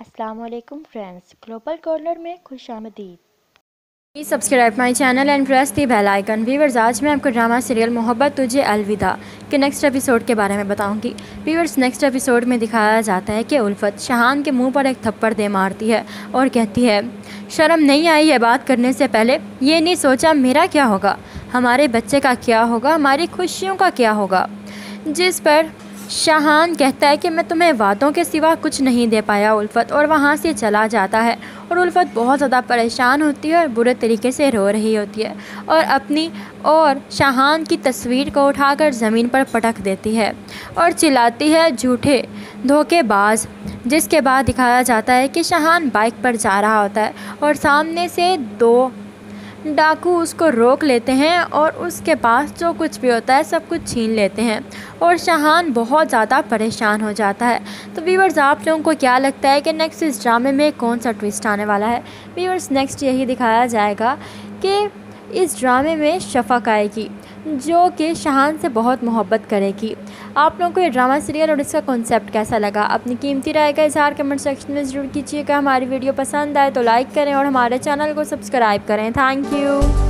अस्सलाम वालेकुम friends, global corner में खुश आमदीद। Please subscribe my channel and press the bell icon. Viewers आज मैं आपको ड्रामा, सीरियल, मोहब्बत, तुझे अलविदा के नेक्स्ट एपिसोड के बारे में बताऊँगी। व्यूवर्स नेक्स्ट एपिसोड में दिखाया जाता है कि उल्फत शहान के मुँह पर एक थप्पड़ दे मारती है और कहती है, शर्म नहीं आई है बात करने से पहले? ये नहीं सोचा मेरा क्या होगा? हमारे बच्चे का क्या होगा? हमारी खुशियों का क्या होगा? जिस पर शाहान कहता है कि मैं तुम्हें वादों के सिवा कुछ नहीं दे पाया, उल्फत। और वहाँ से चला जाता है और उल्फत बहुत ज़्यादा परेशान होती है और बुरे तरीके से रो रही होती है और अपनी और शाहान की तस्वीर को उठाकर ज़मीन पर पटक देती है और चिल्लाती है झूठे धोखेबाज, जिसके बाद दिखाया जाता है कि शाहान बाइक पर जा रहा होता है और सामने से दो डाकू उसको रोक लेते हैं और उसके पास जो कुछ भी होता है सब कुछ छीन लेते हैं और शाहान बहुत ज़्यादा परेशान हो जाता है। तो व्यूवर्स आप लोगों को क्या लगता है कि नेक्स्ट इस ड्रामे में कौन सा ट्विस्ट आने वाला है? व्यूवर्स नेक्स्ट यही दिखाया जाएगा कि इस ड्रामे में शफक आएगी, जो कि शाहान से बहुत मोहब्बत करेगी। आप लोगों को ये ड्रामा सीरियल और इसका कॉन्सेप्ट कैसा लगा? अपनी कीमती राय का इजहार कमेंट सेक्शन में ज़रूर कीजिएगा। हमारी वीडियो पसंद आए तो लाइक करें और हमारे चैनल को सब्सक्राइब करें। Thank you